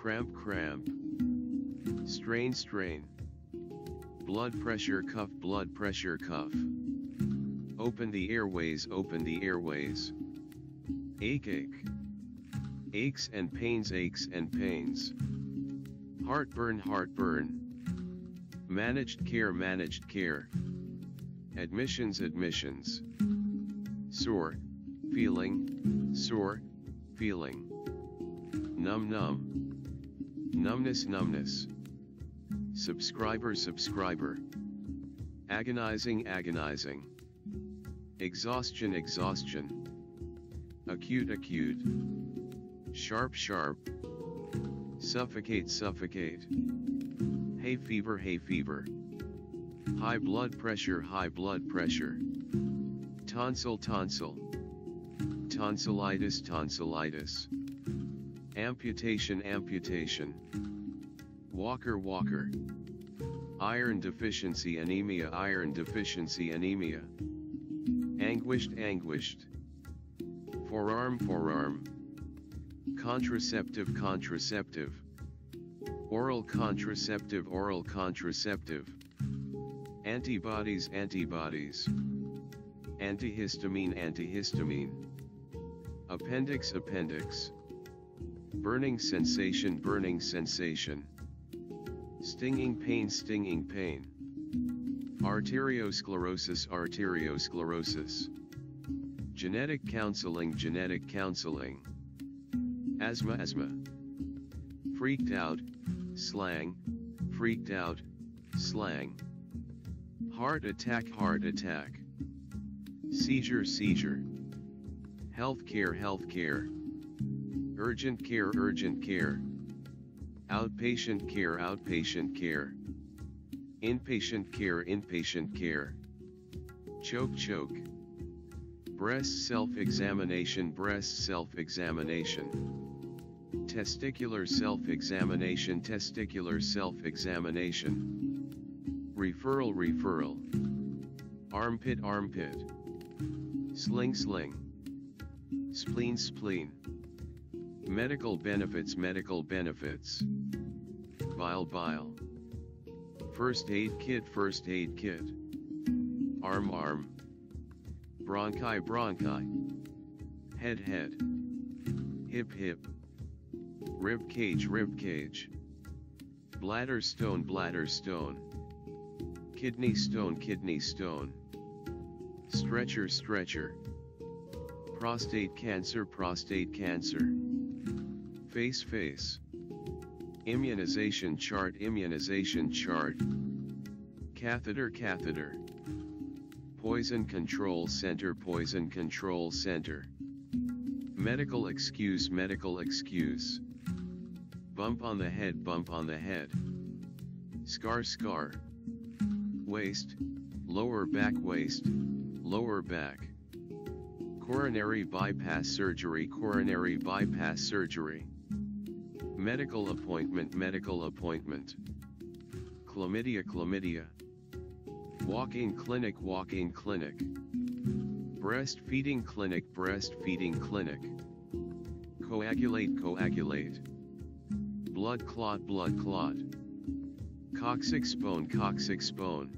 cramp cramp, strain strain, blood pressure cuff blood pressure cuff, open the airways open the airways, ache ache, aches and pains aches and pains, heartburn heartburn, managed care managed care, admissions admissions, sore, feeling, sore, feeling, numb numb, numbness numbness, subscriber subscriber, agonizing agonizing, exhaustion exhaustion, acute acute, sharp sharp, suffocate suffocate, hay fever hay fever, high blood pressure high blood pressure, tonsil tonsil, tonsillitis tonsillitis, amputation amputation, walker walker, iron deficiency anemia iron deficiency anemia, anguished anguished, forearm forearm, contraceptive contraceptive, oral contraceptive oral contraceptive, antibodies antibodies, antihistamine antihistamine, appendix appendix, burning sensation burning sensation, stinging pain stinging pain, arteriosclerosis arteriosclerosis, genetic counseling genetic counseling, asthma asthma, freaked out, slang, freaked out, slang, heart attack heart attack, seizure seizure, healthcare healthcare, urgent care urgent care, outpatient care outpatient care, inpatient care inpatient care, choke choke, breast self-examination breast self-examination, testicular self-examination testicular self-examination, referral referral, armpit armpit, sling sling, spleen spleen, medical benefits medical benefits, bile bile, first aid kit first aid kit, arm arm, bronchi bronchi, head head, hip hip, rib cage rib cage, bladder stone bladder stone, kidney stone kidney stone, stretcher stretcher, prostate cancer prostate cancer, face face, immunization chart immunization chart, catheter catheter, poison control center poison control center, medical excuse medical excuse, bump on the head bump on the head, scar scar, waist, lower back waist, lower back, coronary bypass surgery coronary bypass surgery, medical appointment medical appointment, chlamydia chlamydia, walk-in clinic walk-in clinic, breastfeeding clinic breastfeeding clinic, coagulate coagulate, blood clot blood clot, coccyx bone coccyx bone,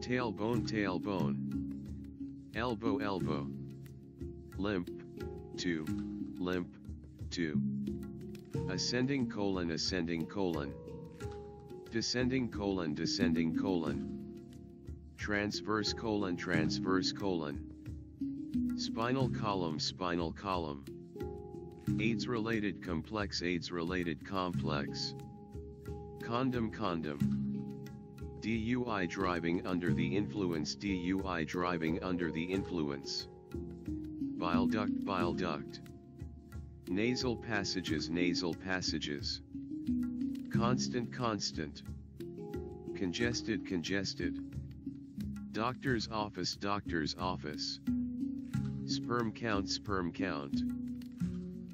tailbone tailbone, elbow elbow, limp, 2, limp, 2, ascending colon ascending colon, descending colon descending colon, transverse colon transverse colon, spinal column spinal column, AIDS related complex AIDS related complex, condom condom, DUI driving under the influence DUI driving under the influence, bile duct bile duct, nasal passages nasal passages, constant constant, congested congested, doctor's office doctor's office, sperm count sperm count,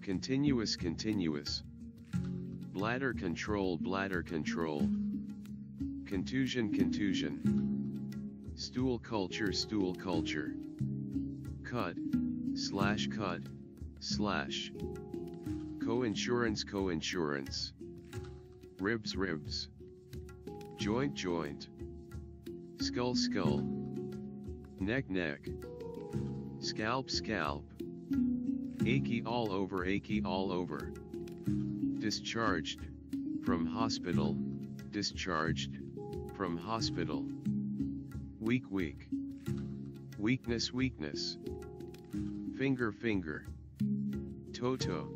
continuous continuous, bladder control bladder control, contusion contusion, stool culture stool culture, cut, slash cut, slash, Co-insurance co-insurance. Ribs ribs. Joint joint. Skull skull. Neck neck. Scalp scalp. Achy all over achy all over. Discharged. From hospital. Discharged. From hospital. Weak weak. Weakness weakness. Finger finger. Toto.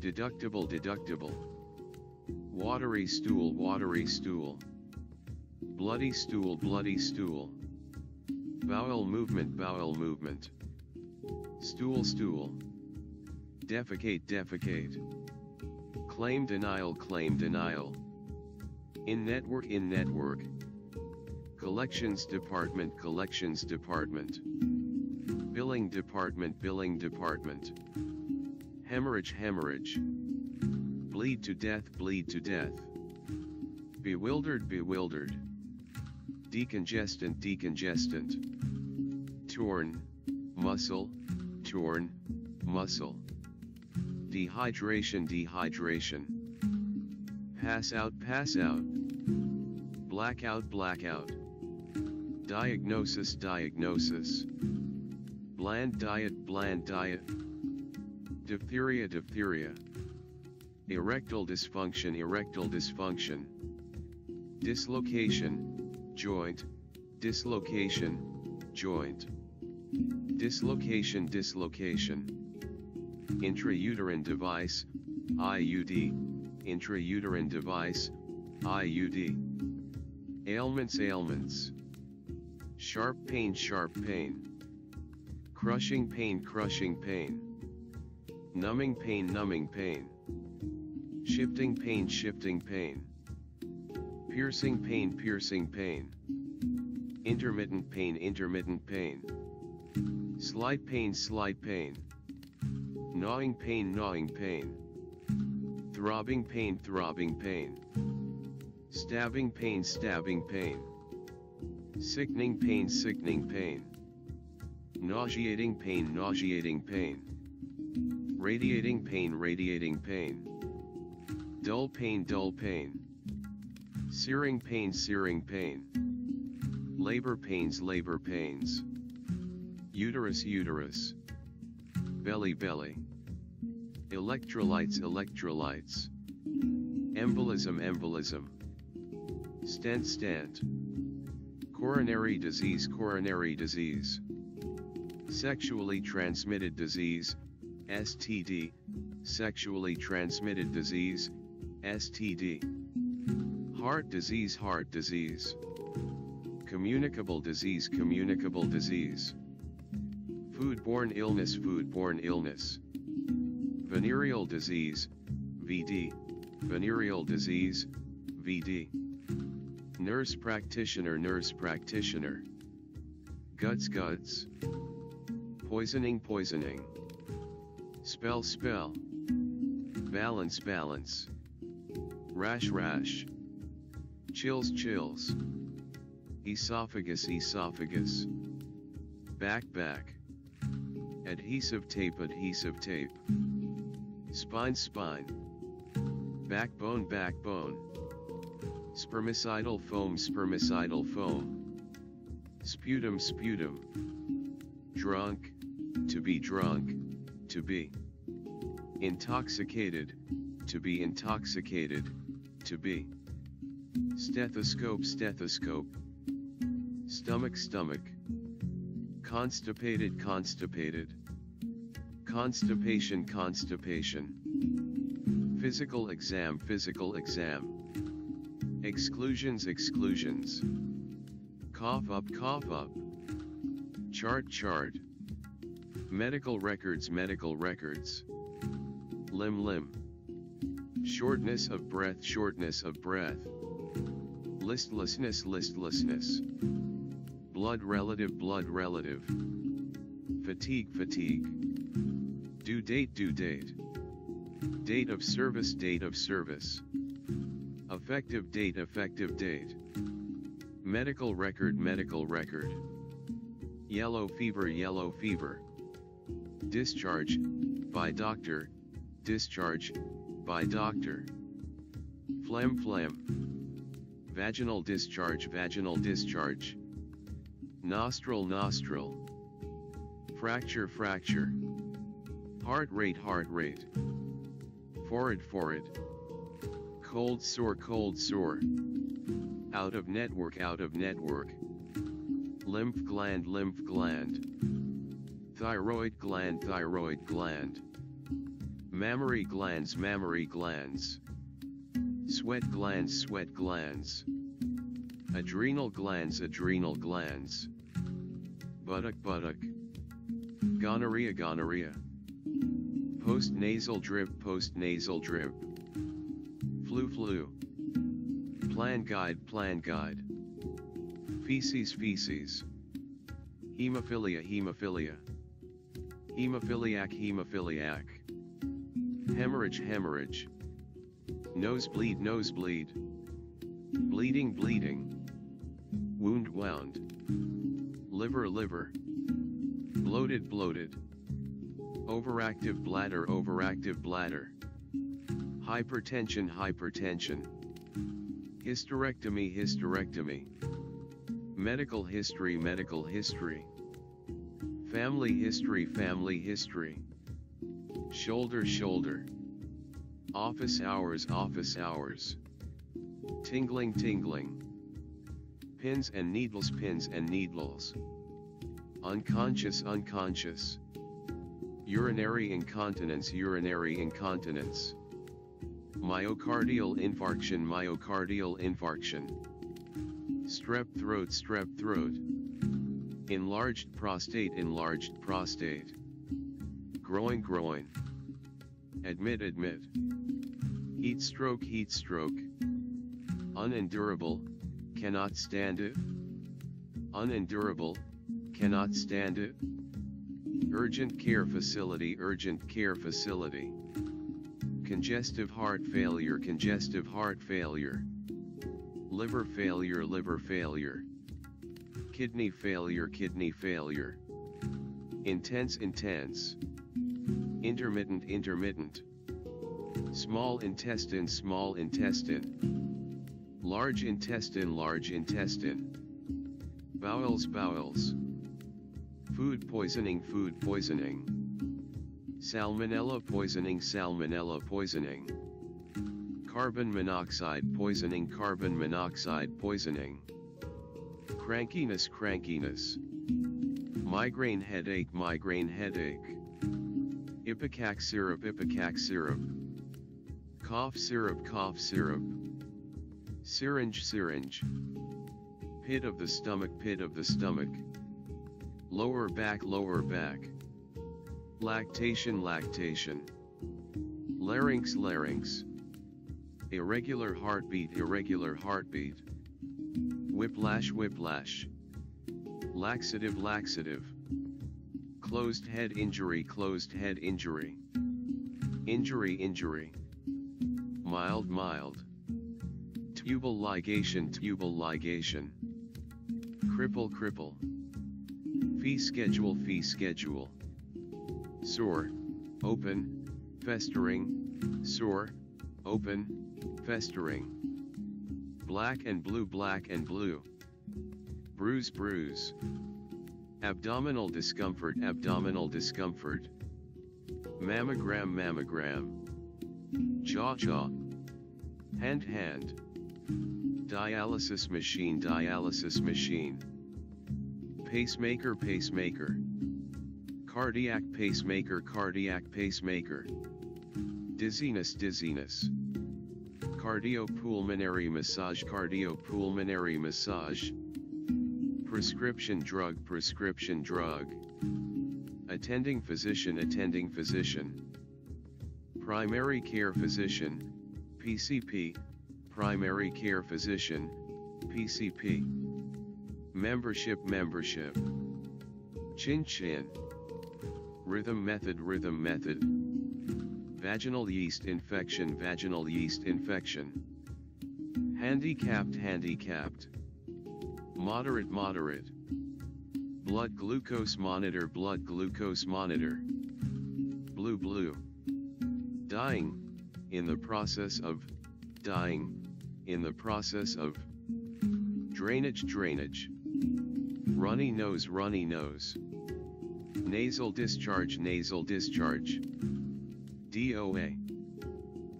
Deductible deductible. Watery stool watery stool. Bloody stool bloody stool. Bowel movement bowel movement. Stool stool. Defecate defecate. Claim denial claim denial. In network in network. Collections department collections department. Billing department billing department. Hemorrhage hemorrhage. Bleed to death bleed to death. Bewildered bewildered. Decongestant decongestant. Torn, muscle, torn, muscle. Dehydration dehydration. Pass out pass out. Blackout blackout. Diagnosis diagnosis. Bland diet bland diet. Diphtheria diphtheria. Erectile dysfunction erectile dysfunction. Dislocation, joint, dislocation, joint. Dislocation dislocation. Intrauterine device, IUD, intrauterine device, IUD. Ailments ailments. Sharp pain sharp pain. Crushing pain crushing pain. Numbing pain numbing pain. Shifting pain shifting pain. Piercing pain piercing pain. Intermittent pain intermittent pain. Slight pain slight pain. Gnawing pain gnawing pain. Throbbing pain throbbing pain. Stabbing pain stabbing pain. Sickening pain sickening pain. Nauseating pain nauseating pain. Radiating pain radiating pain. Dull pain dull pain. Searing pain searing pain. Labor pains labor pains. Uterus uterus. Belly belly. Electrolytes electrolytes. Embolism embolism. Stent stent. Coronary disease coronary disease. Sexually transmitted disease, STD, sexually transmitted disease, STD. Heart disease heart disease. Communicable disease communicable disease. Foodborne illness foodborne illness. Venereal disease, VD. Venereal disease, VD. Nurse practitioner nurse practitioner. Guts guts. Poisoning poisoning. Spell spell. Balance balance. Rash rash. Chills chills. Esophagus esophagus. Back back. Adhesive tape adhesive tape. Spine spine. Backbone backbone. Spermicidal foam spermicidal foam. Sputum sputum. Drunk, to be drunk, to be. Intoxicated, to be intoxicated, to be. Stethoscope stethoscope. Stomach stomach. Constipated constipated. Constipation constipation. Physical exam physical exam. Exclusions exclusions. Cough up cough up. Chart chart. Medical records medical records. Limb limb. Shortness of breath shortness of breath. Listlessness listlessness. Blood relative blood relative. Fatigue fatigue. Due date due date. Date of service date of service. Effective date effective date. Medical record medical record. Yellow fever yellow fever. Discharge, by doctor, Discharge, by doctor. Phlegm phlegm. Vaginal discharge vaginal discharge. Nostril nostril. Fracture fracture. Heart rate heart rate. Forehead forehead. Cold sore cold sore. Out of network out of network. Lymph gland lymph gland. Thyroid gland thyroid gland. Mammary glands mammary glands. Sweat glands sweat glands. Adrenal glands adrenal glands. Buttock buttock. Gonorrhea gonorrhea. Post-nasal drip post-nasal drip. Flu flu. Plan guide plan guide. Feces feces. Hemophilia hemophilia. Hemophiliac hemophiliac. Hemorrhage hemorrhage. Nosebleed nosebleed. Bleeding bleeding. Wound wound. Liver liver. Bloated bloated. Overactive bladder overactive bladder. Hypertension hypertension. Hysterectomy hysterectomy. Medical history medical history. Family history family history. Shoulder shoulder. Office hours office hours. Tingling tingling. Pins and needles pins and needles. Unconscious unconscious. Urinary incontinence urinary incontinence. Myocardial infarction myocardial infarction. Strep throat strep throat. Enlarged prostate enlarged prostate. Groin groin. Admit admit. Heat stroke heat stroke. Unendurable, cannot stand it. Unendurable, cannot stand it. Urgent care facility urgent care facility. Congestive heart failure congestive heart failure. Liver failure liver failure. Kidney failure kidney failure. Intense intense. Intermittent intermittent. Small intestine small intestine. Large intestine large intestine. Bowels bowels. Food poisoning food poisoning. Salmonella poisoning salmonella poisoning. Carbon monoxide poisoning carbon monoxide poisoning. Crankiness crankiness. Migraine headache migraine headache. Ipecac syrup ipecac syrup. Cough syrup cough syrup. Syringe syringe. Pit of the stomach pit of the stomach. Lower back lower back. Lactation lactation. Larynx larynx. Irregular heartbeat irregular heartbeat. Whiplash whiplash. Laxative laxative. Closed head injury closed head injury. Injury injury. Mild mild. Tubal ligation tubal ligation. Cripple cripple. Fee schedule fee schedule. Sore, open, festering, sore, open, festering. Black and blue black and blue. Bruise bruise. Abdominal discomfort abdominal discomfort. Mammogram mammogram. Jaw jaw. Hand hand. Dialysis machine dialysis machine. Pacemaker pacemaker. Cardiac pacemaker cardiac pacemaker. Dizziness dizziness. Cardiopulmonary massage cardiopulmonary massage. Prescription drug prescription drug. Attending physician attending physician. Primary care physician, PCP, primary care physician, PCP. Membership membership. Chin chin. Rhythm method rhythm method. Vaginal yeast infection vaginal yeast infection. Handicapped handicapped. Moderate moderate. Blood glucose monitor blood glucose monitor. Blue blue. Dying, in the process of, dying, in the process of. Drainage drainage. Runny nose runny nose. Nasal discharge nasal discharge. DOA.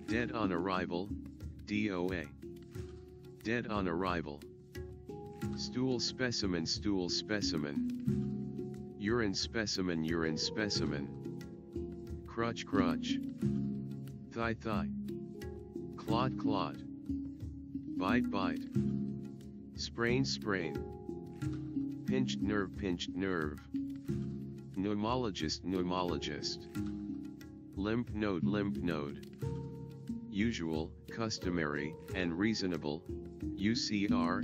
Dead on arrival, DOA. Dead on arrival. Stool specimen stool specimen. Urine specimen urine specimen. Crutch crutch. Thigh thigh. Clot clot. Bite bite. Sprain sprain. Pinched nerve pinched nerve. Pneumologist pneumologist. Lymph node lymph node. Usual, customary, and reasonable. UCR.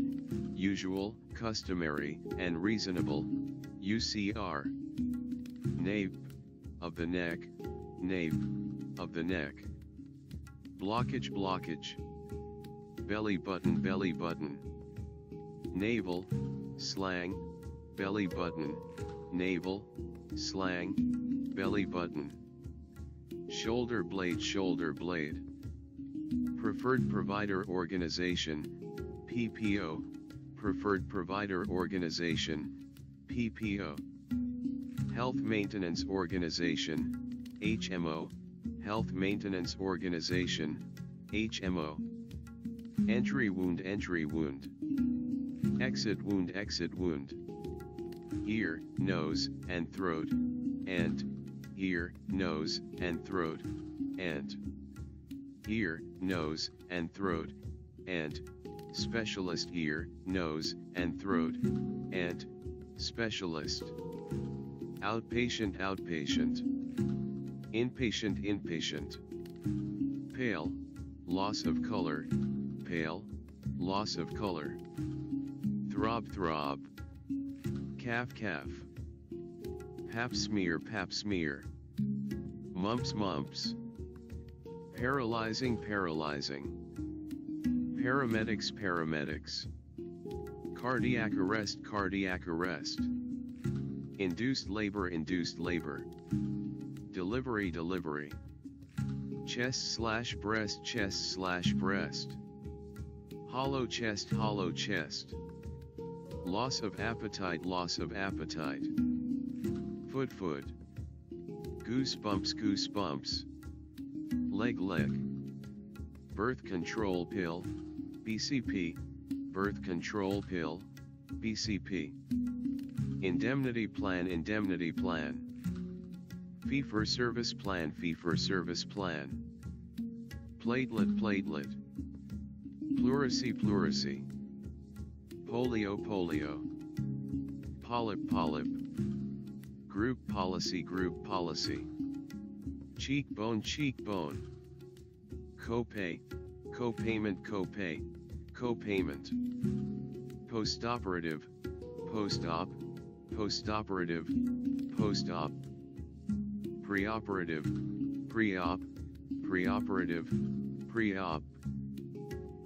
Usual, customary, and reasonable. UCR. Nape. Of the neck. Nape. Of the neck. Blockage blockage. Belly button belly button. Navel. Slang. Belly button. Navel. Slang. Belly button. Shoulder blade shoulder blade. Preferred Provider Organization, PPO, Preferred Provider Organization, PPO. Health Maintenance Organization, HMO, Health Maintenance Organization, HMO. Entry wound entry wound. Exit wound exit wound. Ear, nose, and throat, and, ear, nose, and throat, and ear, nose, and throat, and specialist ear, nose, and throat, and specialist. Outpatient outpatient. Inpatient inpatient. Pale, loss of color, pale, loss of color. Throb throb. Calf calf. Pap smear pap smear. Mumps mumps. Paralyzing paralyzing. Paramedics paramedics. Cardiac arrest cardiac arrest. Induced labor induced labor. Delivery delivery. Chest slash breast chest slash breast. Hollow chest hollow chest. Loss of appetite loss of appetite. Foot foot. Goosebumps goosebumps. Leg leg. Birth control pill, BCP. Birth control pill, BCP. Indemnity plan indemnity plan. Fee for service plan fee for service plan. Platelet platelet. Pleurisy pleurisy. Polio polio. Polyp polyp. Group policy group policy. Cheekbone cheekbone. Copay, copayment copay, copayment. Postoperative, postop, postoperative, post-op. Preoperative, preop, preoperative, pre-op.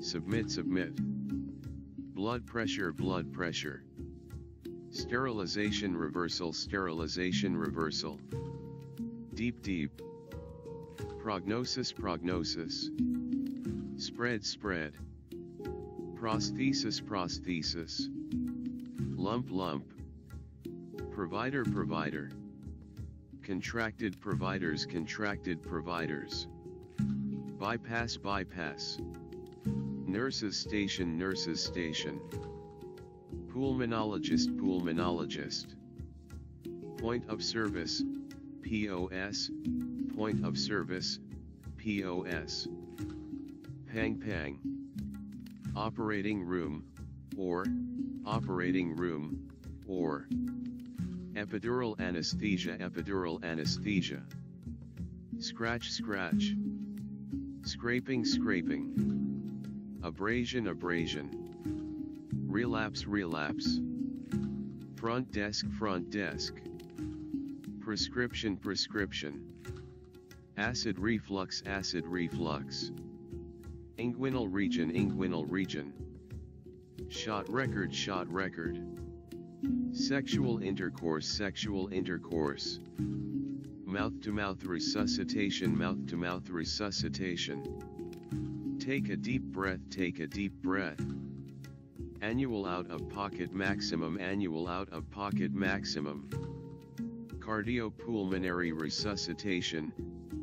Submit submit. Blood pressure blood pressure. Sterilization reversal sterilization reversal. Deep deep. Prognosis prognosis. Spread spread. Prosthesis prosthesis. Lump lump. Provider provider. Contracted providers contracted providers. Bypass bypass. Nurses station nurses station. Pulmonologist pulmonologist. Point of service, POS, point of service, POS. Pang pang. Operating room, or, operating room, or. Epidural anesthesia epidural anesthesia. Scratch scratch. Scraping scraping. Abrasion abrasion. Relapse relapse. Front desk front desk. Prescription prescription. Acid reflux acid reflux. Inguinal region inguinal region. Shot record shot record. Sexual intercourse sexual intercourse. Mouth-to-mouth resuscitation Mouth-to-mouth resuscitation. Take a deep breath Take a deep breath. Annual out-of-pocket maximum Annual out-of-pocket maximum. Cardiopulmonary resuscitation,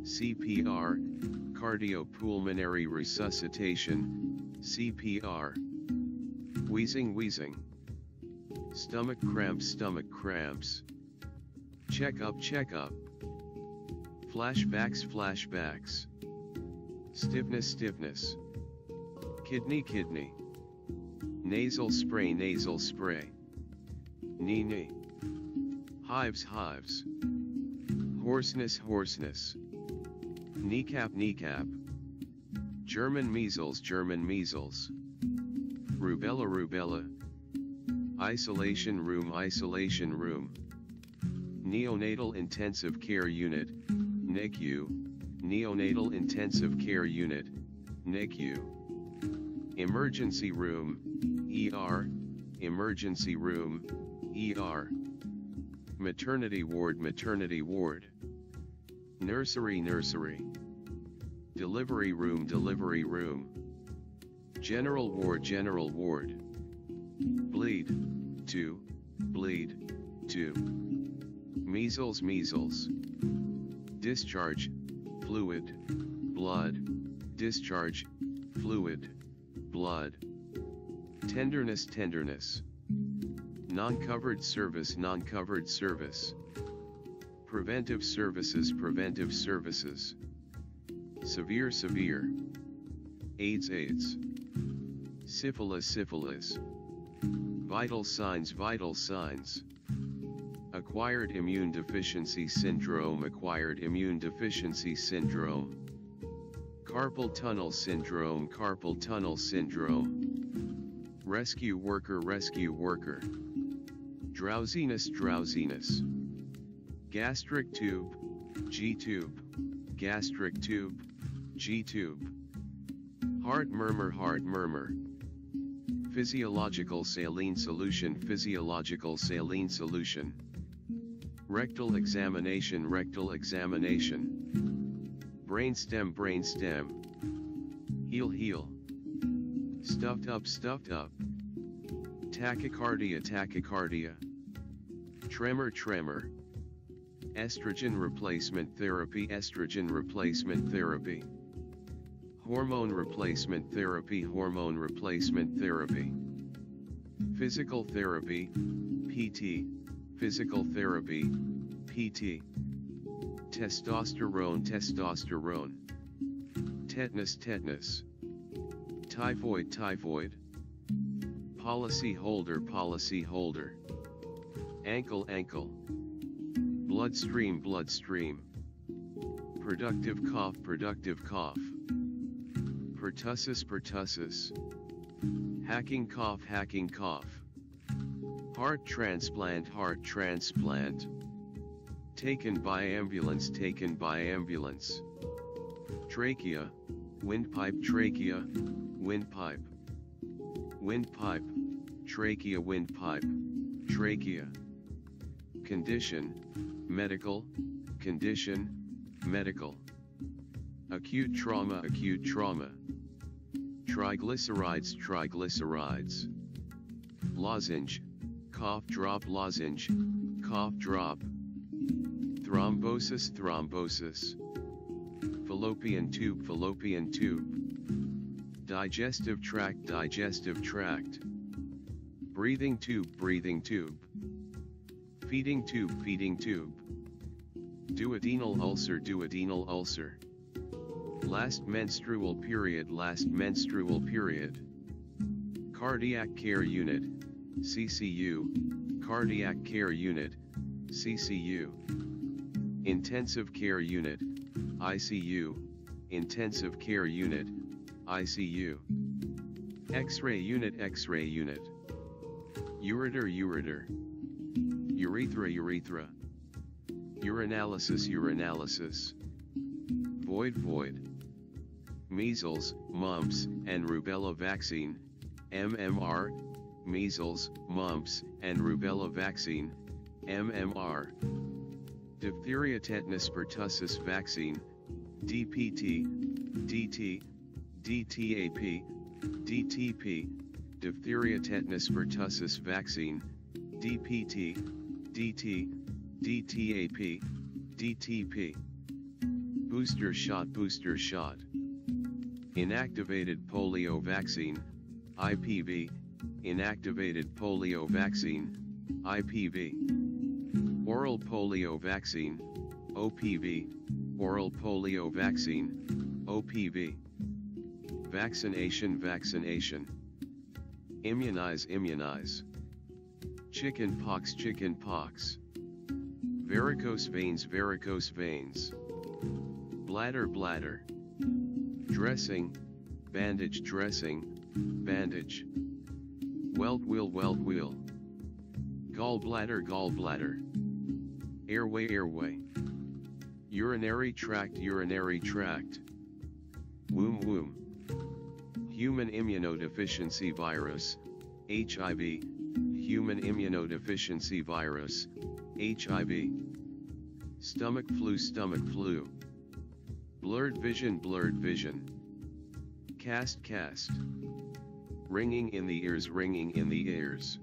CPR, cardiopulmonary resuscitation, CPR. Wheezing wheezing. Stomach cramps stomach cramps. Check up check up. Flashbacks flashbacks. Stiffness stiffness. Kidney kidney. Nasal spray nasal spray. Knee knee. Hives hives. Hoarseness hoarseness. Kneecap kneecap. German measles German measles. Rubella rubella. Isolation room isolation room. Neonatal intensive care unit, NICU. Neonatal intensive care unit, NICU. Emergency room, ER. Emergency room, ER. Maternity ward maternity ward. Nursery nursery. Delivery room delivery room. General ward general ward. Bleed, 2, bleed, 2. Measles measles. Discharge, fluid, blood, discharge, fluid, blood. Tenderness tenderness. Non-covered service non-covered service. Preventive services preventive services. Severe severe. AIDS AIDS. Syphilis syphilis. Vital signs vital signs. Acquired immune deficiency syndrome Acquired immune deficiency syndrome. Carpal tunnel syndrome Carpal tunnel syndrome. Rescue worker Rescue worker. Drowsiness Drowsiness. Gastric tube, G-tube. Gastric tube, G-tube. Heart murmur Heart murmur. Physiological saline solution Physiological saline solution. Rectal examination Rectal examination. Brainstem Brainstem. Heel heel. Stuffed up Stuffed up. Tachycardia Tachycardia. Tremor Tremor. Estrogen replacement therapy Estrogen replacement therapy. Hormone replacement therapy Hormone replacement therapy. Physical therapy, PT. Physical therapy, PT. Testosterone Testosterone. Tetanus Tetanus. Typhoid Typhoid. Policy holder Policy holder. Ankle Ankle. Bloodstream Bloodstream. Productive cough Productive cough. Pertussis Pertussis. Hacking cough Hacking cough. Heart transplant Heart transplant. Taken by ambulance Taken by ambulance. Trachea, windpipe Trachea, windpipe. Windpipe, trachea windpipe, trachea. Condition, medical, condition, medical. Acute trauma acute trauma. Triglycerides triglycerides. Lozenge, cough drop lozenge, cough drop. Thrombosis thrombosis. Fallopian tube fallopian tube. Digestive tract digestive tract. Breathing tube breathing tube. Feeding tube feeding tube. Duodenal ulcer duodenal ulcer. Last menstrual period last menstrual period. Cardiac care unit, CCU, cardiac care unit, CCU. Intensive care unit, ICU, intensive care unit, ICU. X-ray unit X-ray unit. Ureter ureter. Urethra urethra. Urinalysis urinalysis. Void void. Measles, mumps, and rubella vaccine, MMR, measles, mumps, and rubella vaccine, MMR. Diphtheria tetanus pertussis vaccine, DPT, DT, DTAP, DTP, Diphtheria tetanus pertussis vaccine, DPT, DT, DTAP, DTP. Booster shot Booster shot. Inactivated polio vaccine, IPV, Inactivated polio vaccine, IPV. Oral polio vaccine, OPV, Oral polio vaccine, OPV. Vaccination Vaccination. Immunize Immunize. Chicken pox Chicken pox. Varicose veins Varicose veins. Bladder Bladder. Dressing, bandage dressing, bandage. Welt wheal welt wheal. Gallbladder gallbladder. Airway airway. Urinary tract urinary tract. Womb womb. Human immunodeficiency virus, HIV. Human immunodeficiency virus, HIV. Stomach flu stomach flu. Blurred vision blurred vision. Cast cast. Ringing in the ears ringing in the ears.